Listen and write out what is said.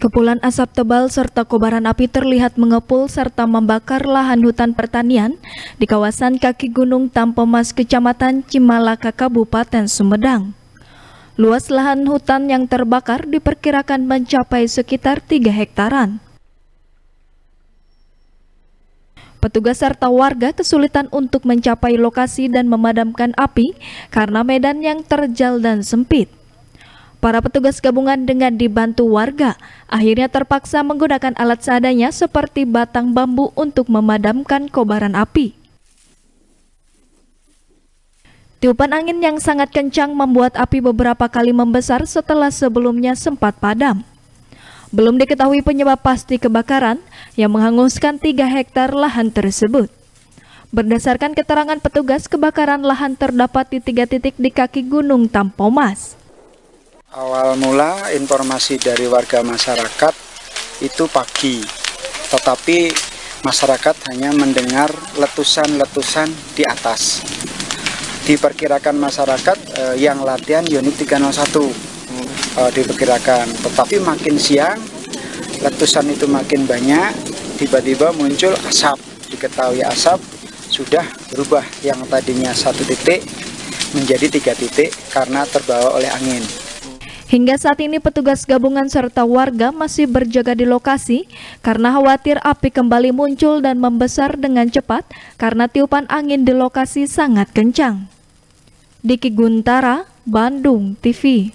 Kepulan asap tebal serta kobaran api terlihat mengepul serta membakar lahan hutan pertanian di kawasan kaki Gunung Tampomas, Kecamatan Cimalaka, Kabupaten Sumedang. Luas lahan hutan yang terbakar diperkirakan mencapai sekitar 3 hektaran. Petugas serta warga kesulitan untuk mencapai lokasi dan memadamkan api karena medan yang terjal dan sempit. Para petugas gabungan dengan dibantu warga akhirnya terpaksa menggunakan alat seadanya seperti batang bambu untuk memadamkan kobaran api. Tiupan angin yang sangat kencang membuat api beberapa kali membesar setelah sebelumnya sempat padam. Belum diketahui penyebab pasti kebakaran yang menghanguskan 3 hektar lahan tersebut. Berdasarkan keterangan petugas, kebakaran lahan terdapat di tiga titik di kaki Gunung Tampomas. Awal mula informasi dari warga masyarakat itu pagi, tetapi masyarakat hanya mendengar letusan-letusan di atas. Diperkirakan masyarakat eh, yang latihan unit 301 eh, diperkirakan, tetapi makin siang letusan itu makin banyak, tiba-tiba muncul asap. Diketahui asap sudah berubah yang tadinya satu titik menjadi tiga titik karena terbawa oleh angin. Hingga saat ini petugas gabungan serta warga masih berjaga di lokasi karena khawatir api kembali muncul dan membesar dengan cepat karena tiupan angin di lokasi sangat kencang. Diki Guntara, Bandung TV